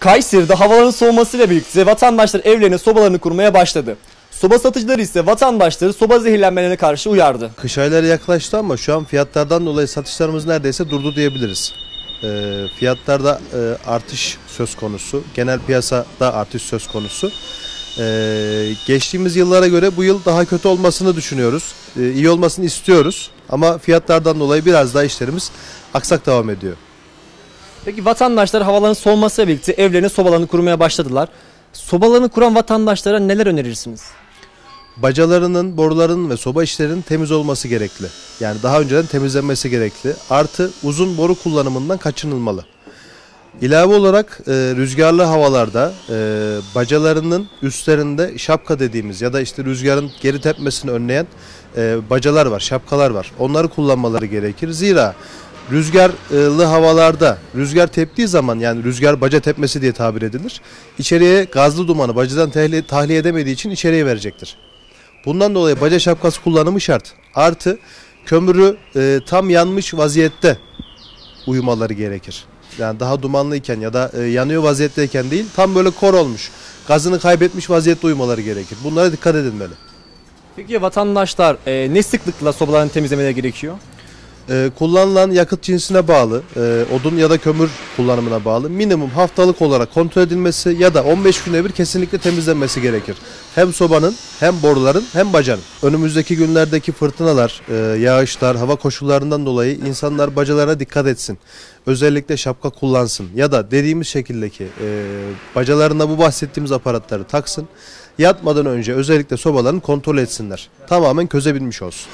Kayseri'de havaların soğumasıyla birlikte vatandaşlar evlerine sobalarını kurmaya başladı. Soba satıcıları ise vatandaşları soba zehirlenmelerine karşı uyardı. Kış ayları yaklaştı ama şu an fiyatlardan dolayı satışlarımız neredeyse durdu diyebiliriz. Ee, fiyatlarda e, artış söz konusu. Genel piyasada artış söz konusu. Ee, geçtiğimiz yıllara göre bu yıl daha kötü olmasını düşünüyoruz. Ee, iyi olmasını istiyoruz. Ama fiyatlardan dolayı biraz daha işlerimiz aksak devam ediyor. Peki vatandaşlar havaların soğumasıyla birlikte evlerine sobalarını kurmaya başladılar. Sobalarını kuran vatandaşlara neler önerirsiniz? bacalarının, boruların ve soba içlerinin temiz olması gerekli. Yani daha önceden temizlenmesi gerekli. Artı uzun boru kullanımından kaçınılmalı. İlave olarak e, rüzgarlı havalarda e, bacalarının üstlerinde şapka dediğimiz ya da işte rüzgarın geri tepmesini önleyen e, bacalar var, şapkalar var. Onları kullanmaları gerekir. Zira rüzgarlı havalarda rüzgar teptiği zaman yani rüzgar baca tepmesi diye tabir edilir. İçeriye gazlı dumanı bacadan tahliye, edemediği için içeriye verecektir. Bundan dolayı baca şapkası kullanımı şart. Artı kömürü e, tam yanmış vaziyette uyumaları gerekir. Yani daha dumanlıyken ya da e, yanıyor vaziyetteyken değil tam böyle kor olmuş. Gazını kaybetmiş vaziyette uyumaları gerekir. Bunlara dikkat edilmeli. Peki vatandaşlar e, ne sıklıkla sobalarını temizlemeleri gerekiyor? Ee, kullanılan yakıt cinsine bağlı, e, odun ya da kömür kullanımına bağlı minimum haftalık olarak kontrol edilmesi ya da 15 güne bir kesinlikle temizlenmesi gerekir. Hem sobanın hem boruların hem bacanın. Önümüzdeki günlerdeki fırtınalar, e, yağışlar, hava koşullarından dolayı insanlar bacalarına dikkat etsin. Özellikle şapka kullansın ya da dediğimiz şekildeki e, bacalarına bu bahsettiğimiz aparatları taksın. Yatmadan önce özellikle sobalarını kontrol etsinler. Tamamen köze binmiş olsun.